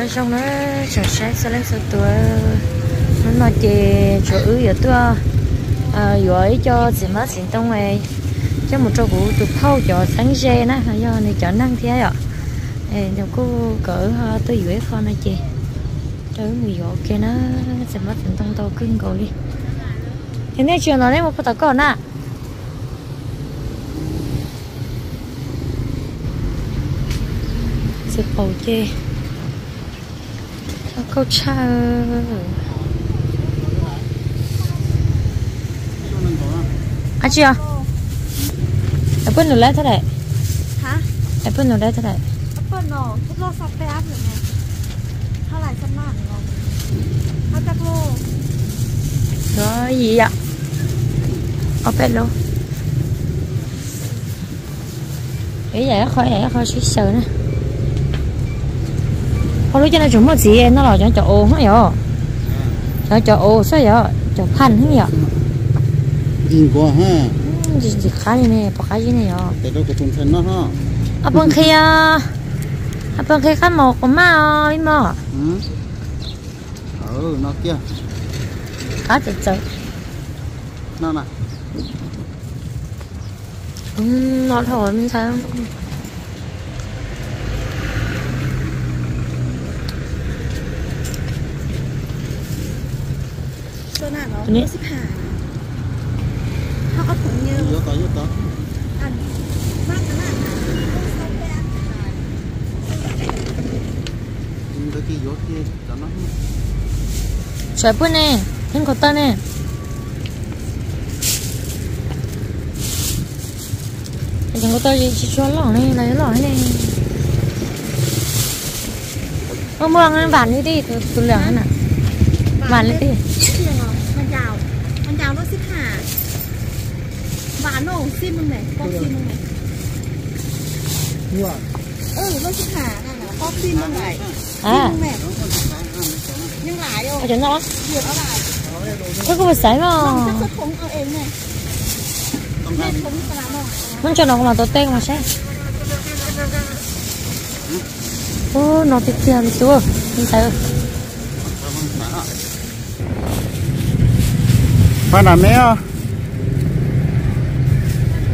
nó xong nó sợ sáng sẽ lên sự tôi nó nói chị chỗ ứ giờ tôi à? à Rồi cho chị mất xin tông này, cho một trâu cũ tụt phao cho sáng xe nó do này chọn năng thế ạ? Ê nếu cô cỡ tôi dưới kho này chị trời mùi gió kia nó sẽ mất xin tông tàu cưng cầu đi. Thế nên chuyện nó đấy một cái còn à sự bầu chê culture à chị à em quên nổ lên thế này. Hả? Em quên nổ lên thế này. Em quên nổ chút lô sắp bé áp rồi nè? Hai lại sân mạng rồi. Rồi gì ạ? Ở bên luôn. Ý vậy khỏi vậy, khỏi xí sờ nữa có lúc cho nó chúng một gì nó lo cho cho ô hả hiểu cho cho ô sao hiểu cho khăn không hiểu nhìn quá ha. Chỉ chỉ khá gì này bỏ khá gì này rồi. để đâu có trung thân nó ha. À bằng kia à à bằng khi khăn màu của má ơi mà ừ. Ờ, nó kia. Khá chật chật. Nó nè. Ừ, nó thôi mình sao? ตัวหนาเนาะ ตัวนี้ สิบห้าเขาเอาถุงเยอะ เยอะต่อเยอะต่อ อันมากขนาดนั้นต้องซับแป๊บ ยิงตะกี้ยศที่จะนั่น trời bữa nè thêm có tên nè chẳng có tên gì chỉ cho lỏng này lấy lỏng này ô mua ăn bản đi đi từ từ lượng nè bản đi đi hán ồ sim không này con sim không này. Đúng rồi. Ừ, nó xin hà, này là con sim không này. À. Nhưng lại đâu Ở chẳng đâu á Dược nó lại Thế có phải sấy mà. Không, chắc không ở em này. Nên không có làm đâu Nó cho nó là tổ tên mà sẽ. Ô, nó tiếp theo đi chưa Đi sấy ơi Phải làm mấy không?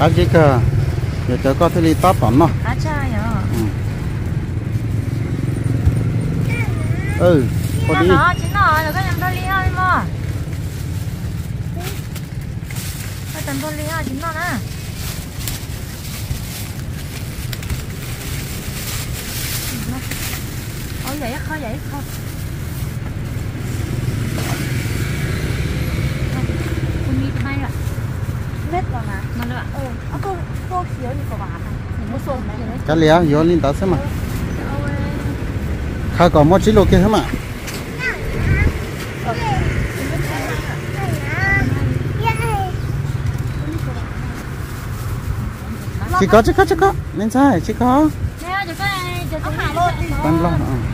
ăn ờ, cái cơ giờ cho có thể đi tóc còn nó à cha ừ. Có đi. nó chính nó là cái làm thôi đi ha em ơi cái tầm thôi đi ha chính nó nè ôi vậy khó vậy không mà ừ à, cô cô cái lẽ hiểu nên ta xem mà. Khá có một chiếc lô kia mà. Chị có chị có chị có. Nên sai chị có. Con lo ờ.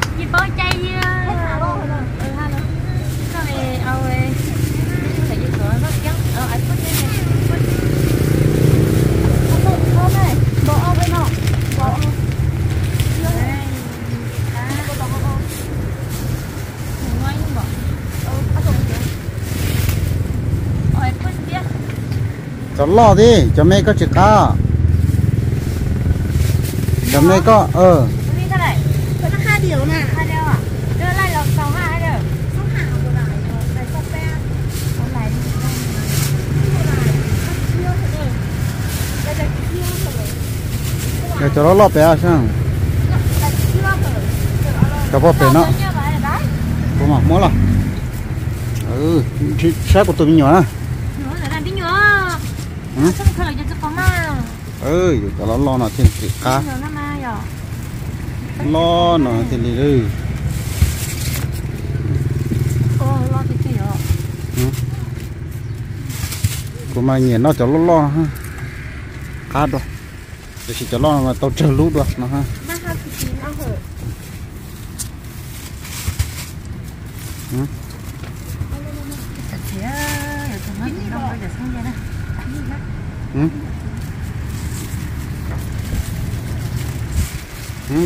cho lo đi cho mẹ có chữ cá cho mẹ có ờ. Điều nè hai đeo à? Đưa lại lòng sáu hai đeo sáu hào của lại lại sáu pe còn lại cái chỗ đó lọt bé sao? Cái bóp bé nó. Có mà mua là ừ sát của tụi mình nhỏ nè. 그 이제 조금 만. ơi cho nó lo nó thêm thịt cá lo nó thêm đi đi của mày nhìn nó cho nó lo ha cá đó rồi chỉ cho lo mà tao chờ lút đó nó ha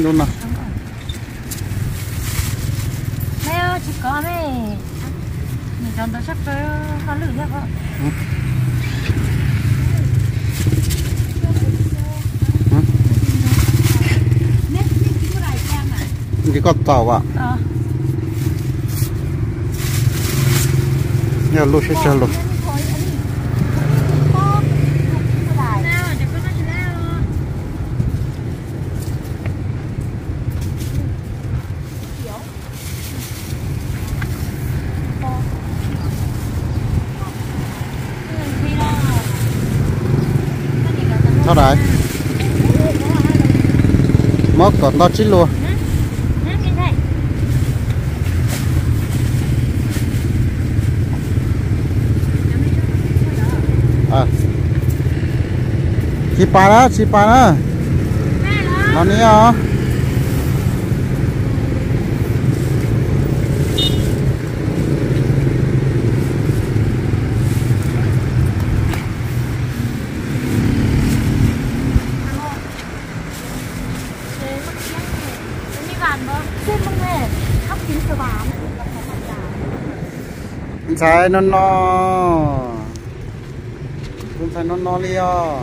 ừ đúng nào mẹ ơi chị có mẹ mình chọn tao sắp tới có lửa ra không cái này à chỉ có tàu ạ. Ờ. Nhà lú sẽ chờ lú nào chị có nói nào đấy mất còn đó chín luôn. À. Chị bà đó chị bà đó nó ní à sai nó no. Cũng phải nó no liò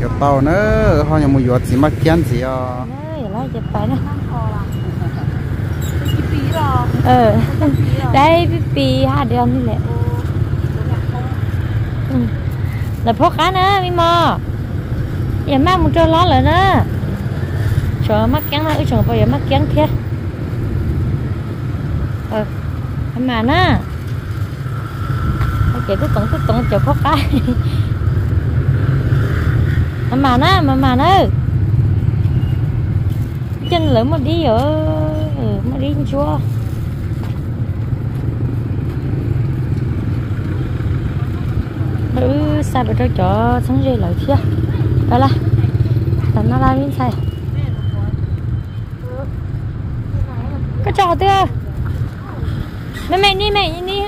cái tàu nữa họ nhà mua giọt chỉ mà kiên gì à? Ờ. Đây bị bị hai đứa như lẹ là phô cá nữa mi mò giờ má muốn cho nó lại nữa chờ mắc kén nó ở chờ bây giờ mắc kén kia ờ mà nó ok tôi tổng tôi tổng chờ phô cá mà nó mà mà nó chân lỡ mà đi ở mà đi chua ừ sao bây giờ cho sống dây lại kia đó là, tao nó ra bên sai cái trò kia mẹ mẹ đi mẹ đi.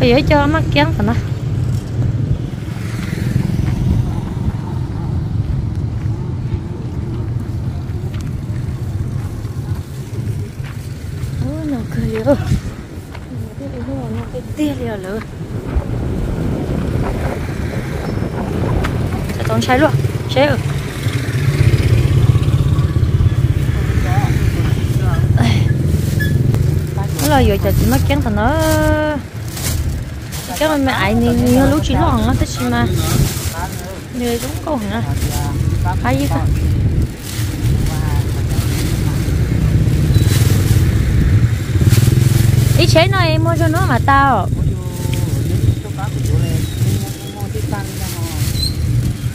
Bây giờ cho mắt kén phải nó. Ôi, nó cười liều tia liều lửa. sẽ tốn cháy luôn. Cháy ừ nó là giờ chờ chỉ mất kiến thằng nó cái mà mẹ ai ni ni lúc chín hoàng á tất mà như đúng câu hả? Hay gì cả ý chế này mua cho nó mà tao?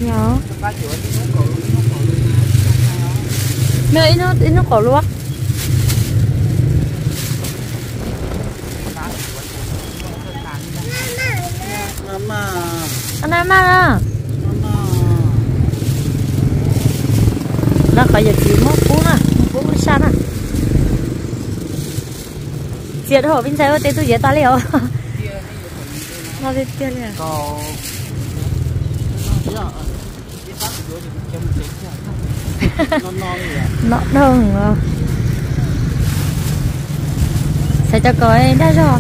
Nhỏ mẹ nó nó cổ luôn mama. À mama. Nó khỏi giờ chỉ một phút nè một mới sang nè. Diệt hộ bên trái tên tôi diệt ta liệu nó diệt tiền liền. Có nó no đi đừng. Sẽ cho coi đã rồi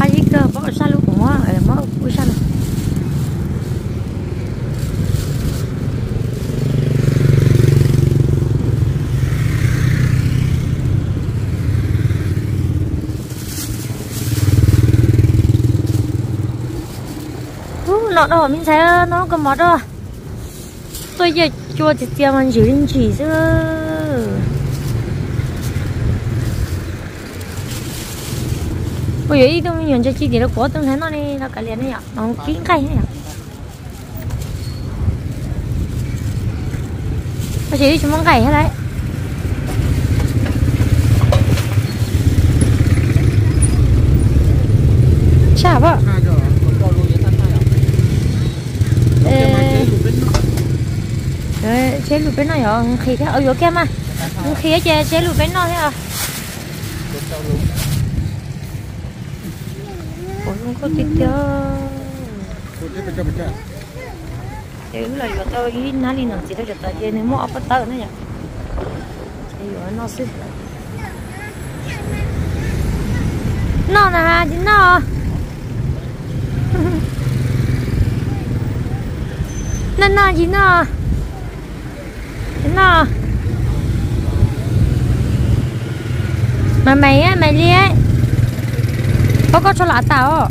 hai cái cơ bỏ xa lúc của ở mất cuối xa này nó đâu, mình thấy nó có mọt đâu. Tôi giờ chua chỉ tiêm ăn chỉ linh chỉ chứ. Bây giờ đi tôi nhận cho chi thì nó có tôi thấy nó đi, nó cả liền đấy nhở nó kín cây đấy nhở chỉ đi chúng mong cày hết đấy. Chả vợ Ê, Đấy, chế lụt bên này hả? Khi thế ở chỗ kem à? Khi ở chế chế lụt bên này thế? Ủa không có tiếc chưa? Thế là giờ tôi ý nãy đi nào chỉ tao giờ tao chơi nên mua bắt tơ nữa nhỉ? Thì giờ nó xí. Nó nè, chính nó. nó nó gì nó nó. Mà mày á mày đi ấy có có cho lạ tao thấy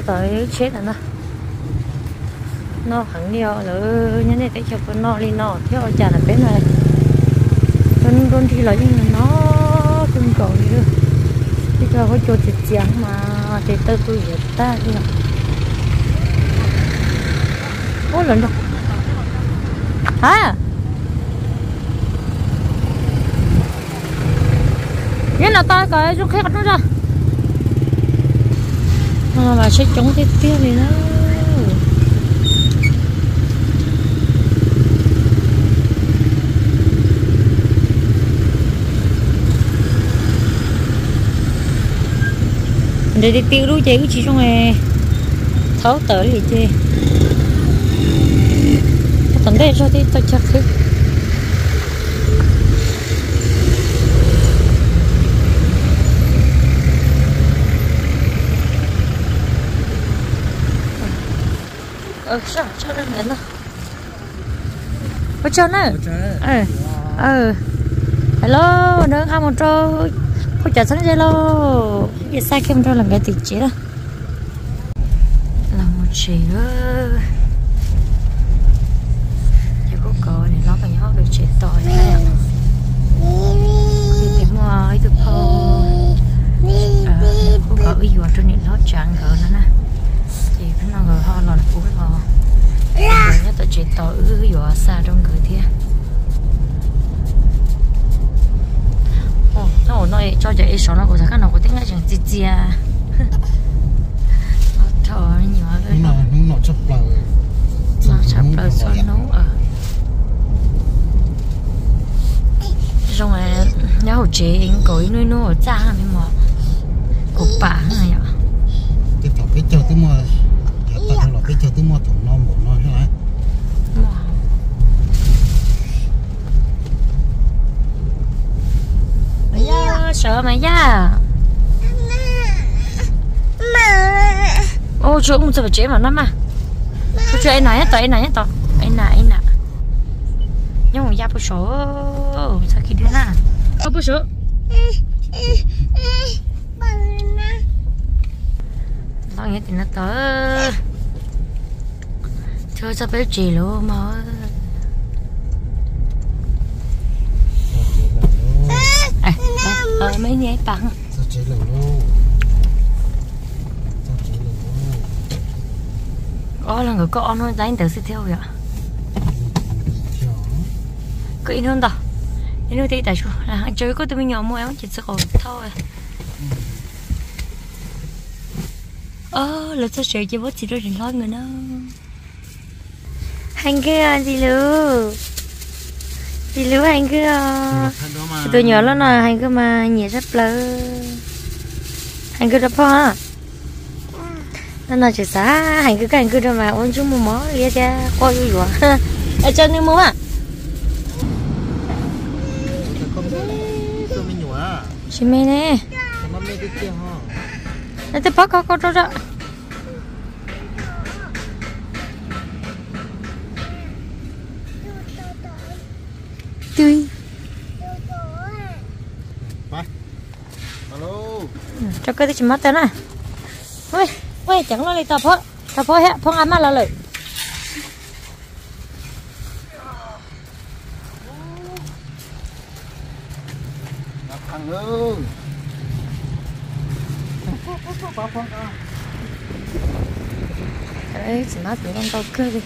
cho tới chết rồi nó nó khẳng nhiều rồi nhân này cho chụp nó đi nó theo chả là bên này. Con con thì là nhưng mà nó không cầu gì được bây giờ có chỗ thịt chén mà, thì tôi tôi giết ta, đi nào ôi lần đâu hả? Cái là ta cái chỗ khác nó ra mà sẽ chống cái tiêu này đó. Để đi tiêu đuôi chị của chị trong này thấu tới thì chị tận đây cho đi tôi chắc thích ờ sao? Sao đang đến đâu có cho nữa? Ờ ờ hello nữa không một trâu không trả sáng dây lô. Giờ sai kem trâu là cái gì chứ đó là một chị ơi giờ có cờ này nó còn nhớ được chị tội này ạ thì cái mua ấy được thôi có cờ ý vào trên này nó chẳng cờ nữa nè thì cái nó gờ ho lòn cú lò rồi chị tội ư dọa xa trong thiệt ồ nó nói cho chị số nó của sao nào của tiếng nói chẳng chi chi à trời nhiều cái nó nó chấp lời nó sắp lời cho nấu ở xong rồi nhớ hồ chế anh cối nuôi nuôi ở cha là mình mà cục bả này ạ cái thằng cái chờ tới mà cái tao là cái chờ tới mà sợ mày ra ô chú cũng phải chế mà nó mà chú chú anh này tao này tao. Anh này anh nè nhưng mà ra bữa số sao khi đi nè có bữa số nó nghe thì nó tới. Chưa sao bé chị luôn mà à, ờ mấy nhé bằng sao chế lẩu đâu sao chế lẩu đâu có là người con thôi đánh từ sẽ theo vậy có in hơn đâu nên nó thấy tại chỗ là chơi có tụi mình nhỏ mua áo chỉ sợ thôi. Ơ là sao sợ cho bố chị đôi đừng lo người nó hành kia gì lú gì lú hành kia tôi nhớ nó là hành kia mà nhẹ rất lơ hành kia đập hoa. Nó nói chỉ xá hành kia cái hành kia mà ôn chung một mó kia cha coi vui quá ở chân đi mua à chị mẹ nè nó tới bắt có có đó alo cho cái gì mất tên à ôi ôi chẳng lo lấy tập hết. Tập hết hết phong ăn mà là lợi. Thằng ơi đấy chỉ mất tiếng con tao cơ đi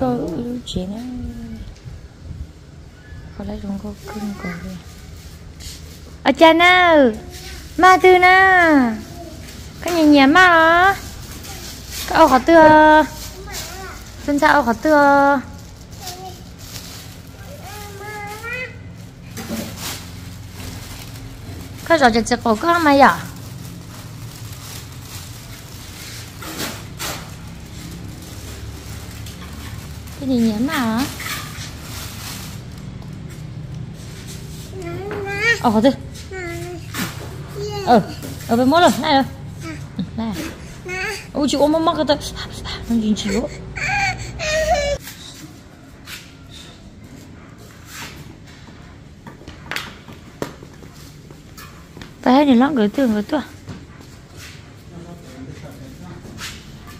Để chỉ có chuyện á có lấy trong cô cưng còn đi. À, Ở trên nào. Ma tư na các nhà nhà ma đó, các ông khó tưa à. xin chào ông khó tưa à. cái trò chơi cổ có mày à? Cái gì nhiễm mà? Hả ờ thôi tưa ờ, ờ ở bên mốt rồi. Này rồi. Này. Ôi chị ôm mắc mắc cái tay nó nhìn chị quá bé này lắm gửi tường gửi tường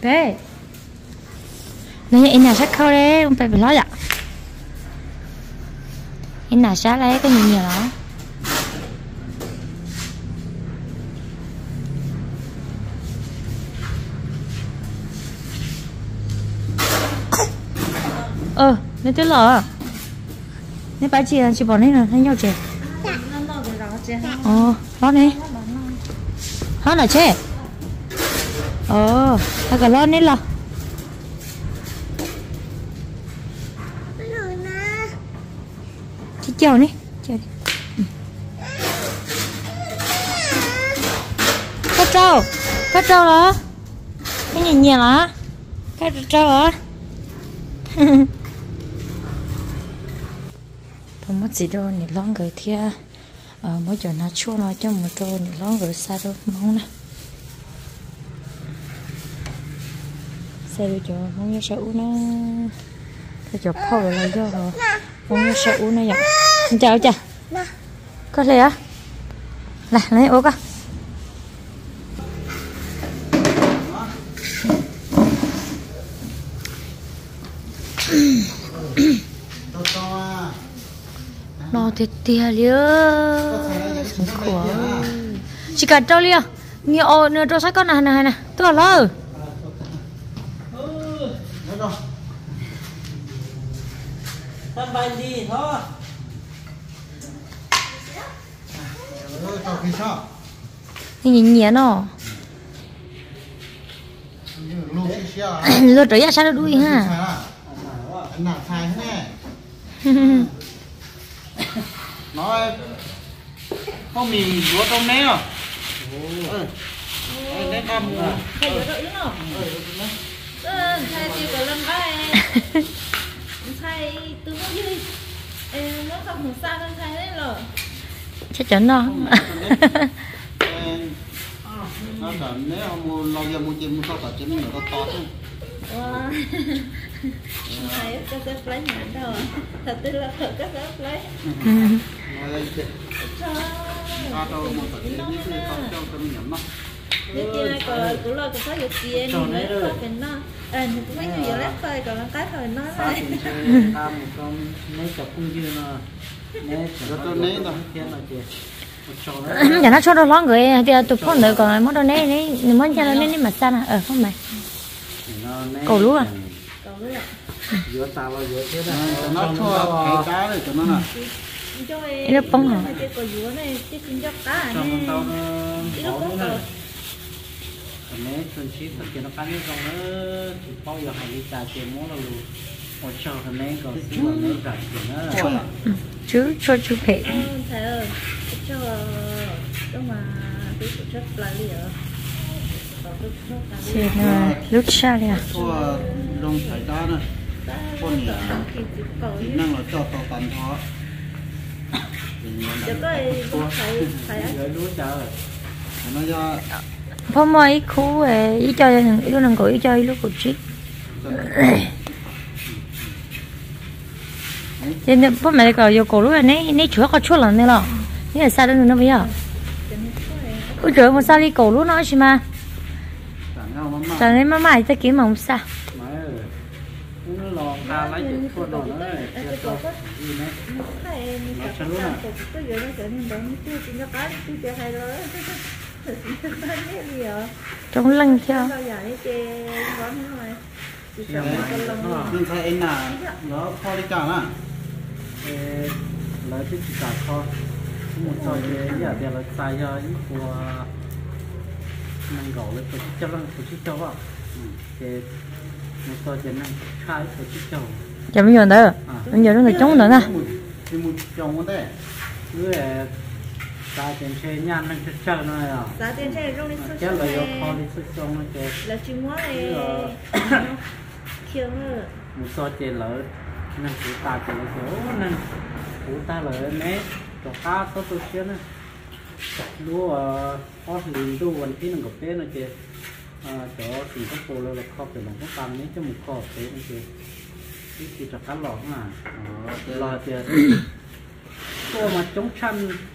bé này em nào sát khâu đấy không phải phải lo dạ em nào sát lấy cái nhìn nhiều đó ơ, nên tới lờ nên bà chị chị bỏ lên là thấy nhau chị ờ lo này lo là chị ờ ta cả lo nên là chị chào đi chào đi. Ừ. có trâu. Có trâu đó cái nhìn nhìn đó cái trâu đó tôi mất gì đâu nè lon gửi thia. Ờ mỗi chỗ nó chua nó cho một trâu nè lon gửi xa đâu mong nè xe đi chỗ mong như sợ nó cái chỗ phao rồi lấy do rồi mong sợ sợ này vậy. Xin chào chà có lẽ á? Là, lấy ô con nó thiệt tia liêu sướng khổ. Chỉ cần trâu liêu nhiều nữa trâu sách con này này này tôi là lơ rồi Tao bay. Ơi, tao khi sao nhìn nhẹ nó cái à rồi trở ra sao đuôi Sai ha nào sai thế nè Nói Không mì lúa tôm nè. Ừ. Ừ, để con mua. thay tiêu của lần ba thay từ bao nhiêu chắc chắn nó. Nó sợ nếu không mua lo ra mua chim mua sao cả chim nó to thôi wow. Thay cái dép lấy nhãn đâu thật tư là thật cái dép lấy. Trời Ba đâu mà phải như thế con cho mình nhắm mắt nếu kia này có cũng lo cũng có được đấy nữa rồi. có nó à nhưng cũng người giờ lát phơi còn cái thời nó sao này cũng chơi ta một con mấy cũng nó Rồi tôi nấy rồi. thiên là chị đó nhà nó cho nó lon người thì tụi con nữa còn mất đâu nè nè mất cho nó nè nè mà sao nè ờ không mày Cầu lúa à? còn cái là giữa tao và giữa thế đó nó thua cái cá đấy cho nó nè nó bông hả? cái có dúa này cái xin cho cá này nó nó bỏ cũng nữa nếu tuần ship thực hiện nó cá như con nữa thì bao giờ hành đi trả tiền mua là luôn. Một trò thằng này còn xin vào mấy rảnh tiền nữa Ừ, chứ cho chú phải thầy ơi cho cho mà cái tổ chức là gì ở là thì nó lúc xa đi à? Thua lông phải đá nè. Con thì như năng là cho tàu tàn thó giờ có thầy thầy á giữa lúa chờ nó ra phong mấy khu ấy ý cho thằng ý lúc của chị nên bố mày có yêu cổ lúc này này chúa có chúa lần này lo thế là sao đến nó bây giờ ôi trời mà sao đi cổ lúc nó chứ mà? Chẳng nhau mà nên mày ta kiếm mà không sao. Nó lấy đồ cho Nó chân luôn à? Chỉ cái gì vậy trong lưng theo chơi chỉ mà? Nhưng thấy anh là nó kho đi cả Ê, lấy chút cả kho. Một trò về giờ thì là xài cho ít của năng gạo lấy của chiếc lăng của chiếc châu vào thì một trò về năng khai của chiếc châu. Giờ bây giờ đó. Bây giờ nó là chống nữa nè thì một chồng đấy cứ là ta tiền chơi nhan năng chiếc châu này à giá tiền xe rong đi xuất chắc là do kho này đi xuất châu nó kìa là chim hóa này khiêng nữa một trò chơi lỡ năng của ta chơi lỡ số năng của ta lỡ nét cho cá số tôi xíu nữa lúa có liền tuวันที่หนึ่งกับเต้นะเจอ่าจอสีข้าวโพดแล้วเราครอบเป็นหลงข้าวตังนี้จะหมูกรอบเต้นะเจที่กิจการหลอกอ่ะรอเจตัวมาจ้องชัน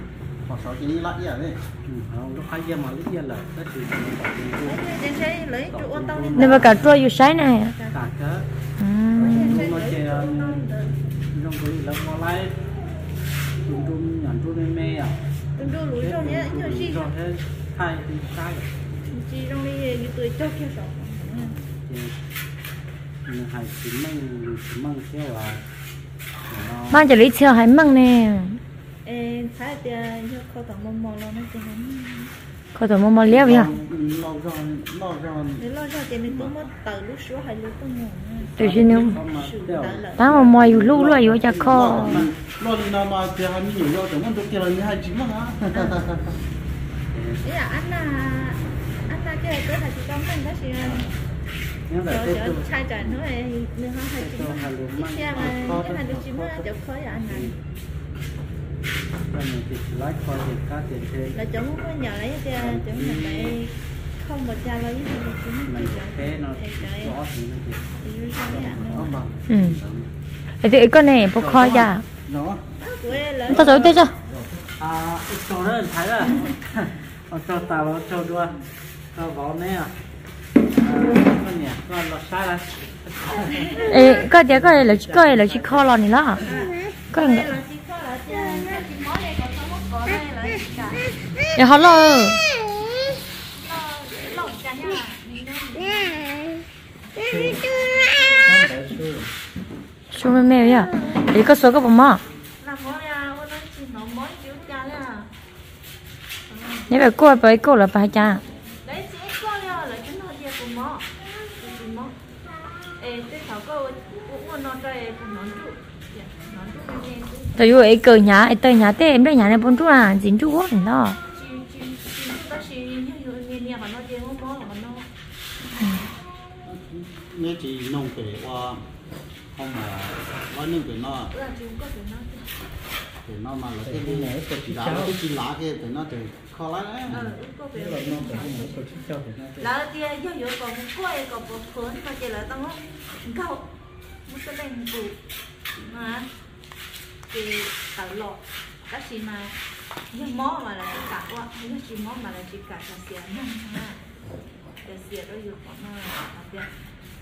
có ừ, mà lấy giờ là tất cả nên cả trôi dù sái ừ. nó chơi um, trong cái là có lại. Chúng chúng nhận chúng nên mê à. Chúng chúng lúa trong nhé chứ gì trong thế. Khai thì sai chỉ trong đi như tuổi chốc kia sáu hai chín măng măng kia là mang cho lấy chiều hai măng nè em phải cho cô tổng mông mồm nó cho nó cô tổng mồm mồm liếc vậy hả? Lo giòn lo giòn. Lo giòn thì mình cũng mất từ lúc số hay lúc tôi ngủ từ khi nếu tám mồm mồm lúc lúc rồi cho cô lo đi nào mà thì hai mình nhiều tổng mồm tôi kia là hai chín mà hả ý là anh là anh là cái cái này chị con mình đó chị nếu là tôi tôi trai trời nữa thì nó hay chín mà cái xe mà cái này được chín mà chụp khói anh này là chúng muốn có nhờ lấy cho chúng mình lại không mà cha lấy thì chúng mình phải ừ. Thì cái này bốc khói già nó tao tới tới cho. À chỗ đó thấy rồi. Ở chỗ tao ở chỗ đua. Tao bỏ nè Ê, có thể có thể là có thể là chỉ khó lo này đó, có thể Dạ, để à? có số cái là cha chỉ thảo nó đây ấy cờ nhà ấy tờ nhà tê em đây nhà này bốn chú à dính chú quá nó đó chỉ chỉ chỉ có chỉ như như như mà nó nên chỉ nông về qua không mà dạ, nói nông về nó thì nó mà là cái gì? này cái chỉ lá cái chỉ lá kia thì nó thì khó lắm đấy. Ờ, lá kia do yếu còn quay còn còn khốn mà chỉ là tao Không, một cái đèn bù mà thì cả lọ các chị mà như mó mà là cả quá như chỉ mó mà là chỉ cả cả xiềng, nha cả tiền đó yếu còn nó là tiền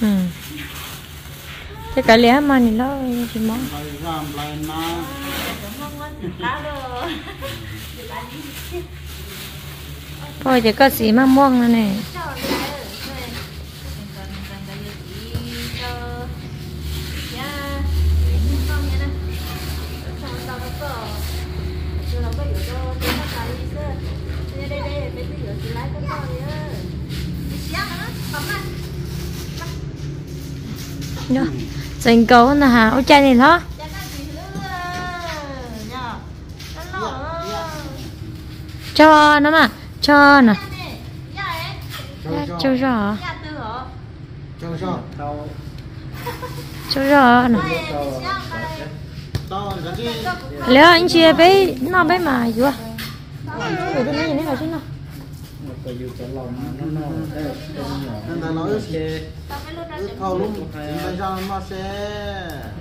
ừ cái cái ừ. lẽ mà này nó chỉ món thôi chỉ có gì mà mong này đó dành cầu nè hả ôi cha này lo 加那几了，呀，那老， cho nó mà cho nè 呀呢，呀哎， cho cho cho呀对哦， cho cho Thau- cho cho nè 哎，你想哎， tao cái gì lỡ anh chia bé nó bé mà vừa ở đây này này là chứ nào một cái dù cho lòng mà nó cái nhỏ nên là nó nó ướt ướt sẽ thâu luôn thì bây giờ nó sẽ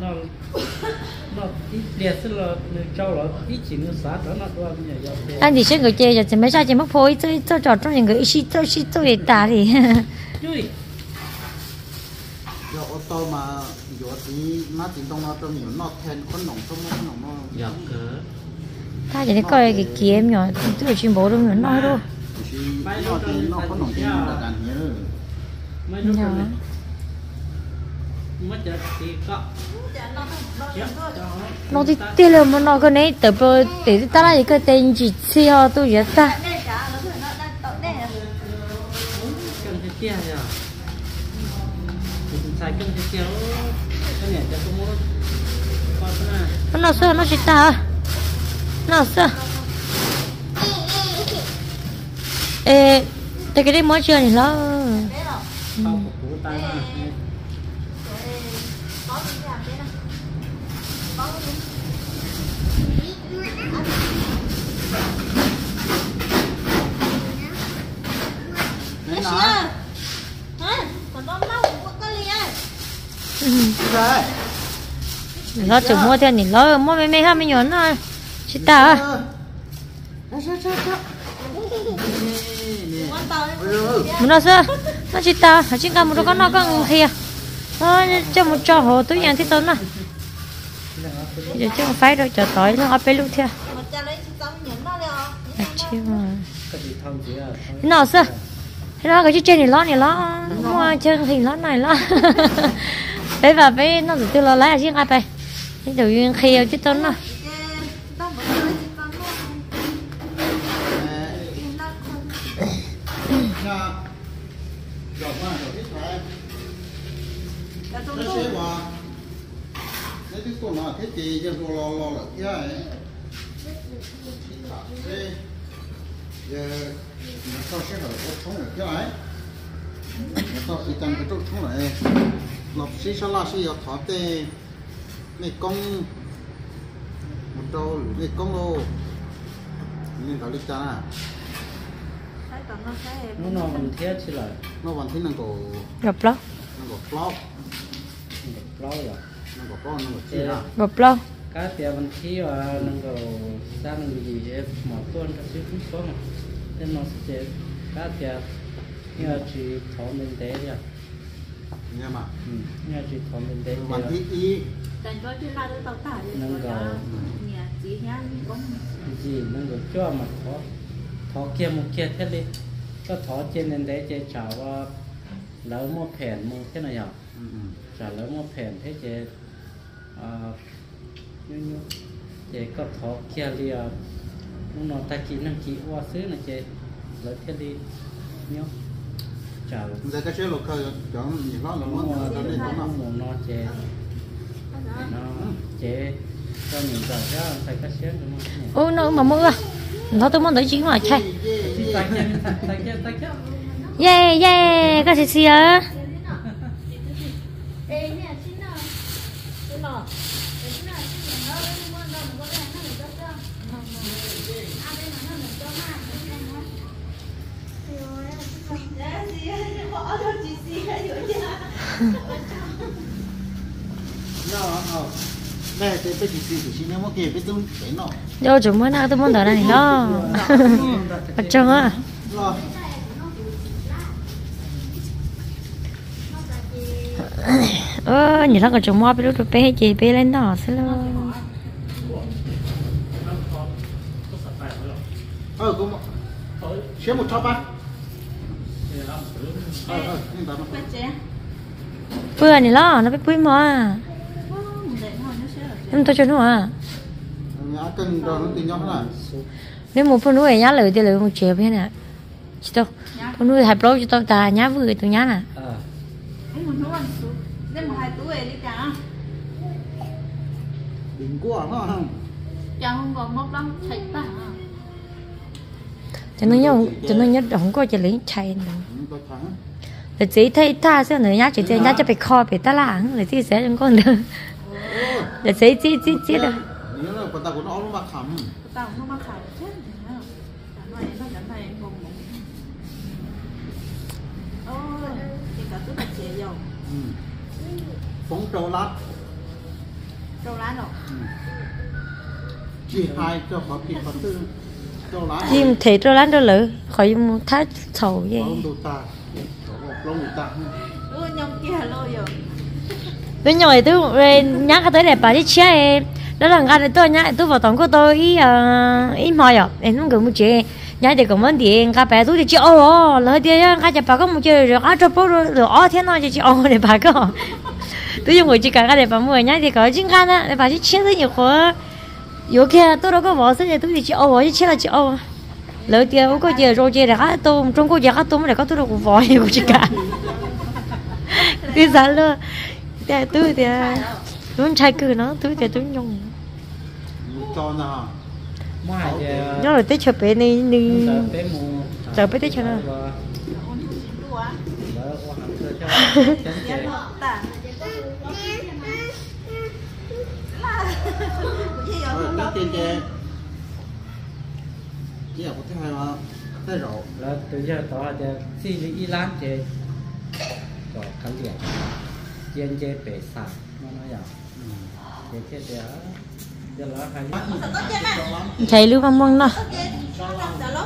nó nó ít liệt tức là người trâu là ít chỉ nó xả nó qua anh thì sẽ người chơi giờ chỉ mấy sao chỉ mất phôi? Chơi chơi trò trong những người ít chơi ít chơi ta thì? Chui. Giờ ô tô mà giờ thì nó chỉ trong nó trong nhiều nó thêm con nồng trong nó nồng nó dọc cỡ ta chỉ để coi cái kia em nhỏ tôi chuyên bố đâu nữa nói đâu thì nó thì nó có nhớ lúc này chợ thì có nó thì tiền là mà nó cái này tập để ta lại cái tên gì xí ho tôi giờ ta. Nó phải nó đang cần cái chia rồi xài cần cái chia cái này cho tôi mua nó sao nó chỉ ta nó sợ ê tại cái đấy mới chưa thì nó nó chỉ mua theo thì nó mua mấy mấy hai mươi nhón nó chỉ ta Sao nó sao? Nó chỉ ta chỉ cần một con nó con kia nó cho một trò hồ tôi nhận thì tốn nó giờ chứ không phải đâu chờ tối nó ở bên lúc theo nó liền à nó sao? Thế đó cái chiếc trên này lót này lót. Mua chân thì lót này lót. Đấy và với nó tự lo lái riêng ai vậy? Cái đầu tiên khi chứ tốn nó Cái gì chị cho cô lo lo là thế này. Thế. Giờ nó sau sẽ ở có trống ở cái này. Nó sau sẽ chăm cái chỗ trống này. Lọc xí sa la xí ở thọ tê. Này công một trâu này công lô. Nên phải đi cha à. Nó nó nó mình thiết là Nó vẫn thế năng cổ gặp lo năng cổ gặp lo rồi năng cổ con năng cổ chi ra. gặp lo cá tiền mình khi và năng cầu sang gì gì mà tuân cái sự cũng có mà. Nên nó sẽ cá tiền nhờ chỉ thọ mình tế rồi Nghe mà. ừ. nhờ chỉ thọ mình tế Vẫn rồi thế ý. Cho Nâng cầu. Gì năng cầu cho mà thọ thọ kia một kia thế đi. Có thọ trên nên để chơi chảo lỡ mua phèn mua thế này nhở ừ ừ. Trả lỡ mua phèn thế chế ờ như như chế có thọ kia li à lúc nó ta chỉ năng chỉ qua xứ là chế lỡ thế đi nhớ. Trả giờ cái chế lục khơi chọn nhiều lắm là nó muốn nó đi nó mua nó chế nó chế cho mình giờ ra xén đúng không? Ô nó mà mưa nó tôi muốn tới chính mà chạy. Kia kia kia. Yeah yeah cái gì xí á nè cái cái gì gì thì nếu mà kể cái tôi cái nó yo chúng mới nào tôi muốn tới này đó ở trong á? Ơ, nhìn nó còn chúng mua biết được bé chị, bé lên đó xí lo ờ cũng một tháp á bữa này lo, nó biết bữa mà nhưng tôi cho nó à. Nhau nếu một phụ nữ ấy nhá lời thì lời một triệu bên nè chỉ đâu phụ nữ hai pro cho tao ta nhá vừa tôi nhá nè. Một cả. đỉnh của nó không còn ngốc lắm, thấy ta. cho nó nhớ cho nó nhớ không có chỉ lấy chạy nữa tôi để chỉ thấy ta sẽ nữa nhá chỉ thấy nhá cho bị kho bị ta lãng để chỉ sẽ không có nữa để chỉ chỉ chỉ chỉ được nhớ là của ta của nó nó mà khẩm Tao không mắc khảo chết. Chẳng này, nó chẳng này ngùng ngùng. Ôi, thì cả tôi là trẻ dầu. ừ. phóng trâu lát Trâu lá rồi. chỉ hai cho họ kịp họ tư trâu lát thấy rồi đâu lỡ khỏi dùng sầu vậy lông đồ ta lông đồ ta Ôi, nhông kia lôi rồi với nhau thì tôi nhắc tới để bà đi chơi đó là ngày tôi nhá, tôi vào tổng của tôi, ý ờ, ý mò rồi em không cần một chuyện nhá, để cũng vấn đề các bé tôi thì chị ô lỡ đi nhá các bà có một chơi rồi ăn cho à, bố, rồi rồi ô thiên nào chị ô để bà có. Tôi dùng người chỉ cả cái để bà mua nhá, thì có chính khăn á để bà đi chơi rất nhiều khóa. 有 kia tôi đâu có bỏ sức tôi thì chị ô chứ là chị ô lỡ đi ô có chơi rồi chơi để các tôm trong cô chơi các tôm để có tôi đâu có vò gì cũng chỉ cả. Đi ra luôn thì thì tôi chạy cứ nó tôi thì tôi nhung cho là tết bé này đi giờ bé tết cho nó Vâng. Ôn cho chén Dạ chè. nó tả. Không cái đó. là thế chiên chè bể sạc nó nói chè giờ là hay chạy lưu bằng mong nó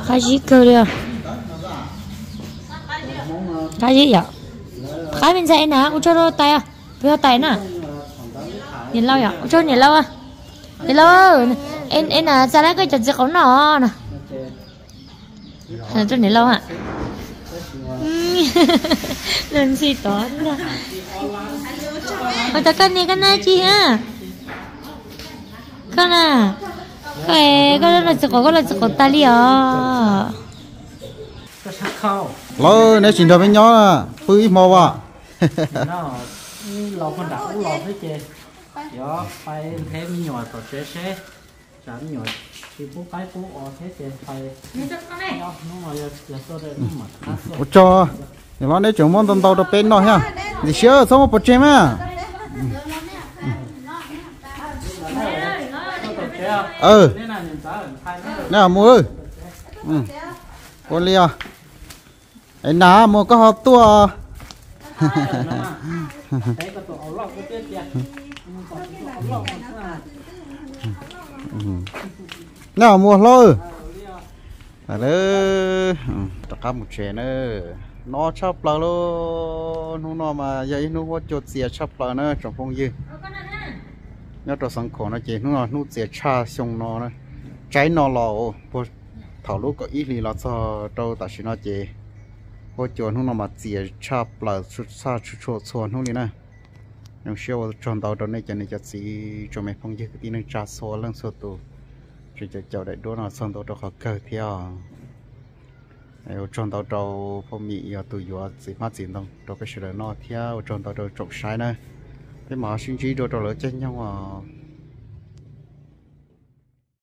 cái gì cơ đi cái gì vậy cái bên dậy nè u cho nó tay à bây giờ tay nè. Nhìn lâu vậy u cho nhìn lâu à nhìn lâu em em là sao đấy cái chật chật nó nè. Chè à cho nhìn lâu hả lần gì đó Ôi ta cân này cân này chi ha? Cân à Cái cái là chỉ có cái là chỉ có ta li à. Lỡ nếu chỉ cho với nhau là bự mò nó lò con đảo lò thế chè đó phải thêm nhỏ tổ chế xe chẳng nhỏ thì bố cái bố ở thế chè phải nó mà giờ giờ tôi đây nó mặt khá sâu Ủa cho thì nó nếu chúng món tàu tàu được bên nó ha thì sure xong một bộ chém á ừ nè mua ơi ừ con lia ấy ná mua có hộp tua tổ ấu lọc là Ừ. nè mua lôi à đó ừ, tất cả một chuyện nữa. Nó chắp là luôn nó nó mà vậy nó có chốt xe chắp là nữa trong phong dư. Nó trong sân khổ nó chỉ nó nó xe cha xong nó nữa. Trái nó lò bộ thảo lúc có ít lý là cho đâu ta chỉ nó chỉ bố chốt nó mà xe chắp là chút xa chút chút xuân không đi nè nhưng siêu tròn tàu đó này cho nên cho gì cho mấy phong dư tí nên trà số lần số tù. Chỉ cho cháu đại đua nào xong tàu đó khó cơ theo à. ở tròn tàu đầu phong mỹ ở tù yếu gì mà gì đâu đó cái sự nó theo à, tròn tàu đó trộm sai nè. Cái mà sinh trí đó đó là chân nhau à.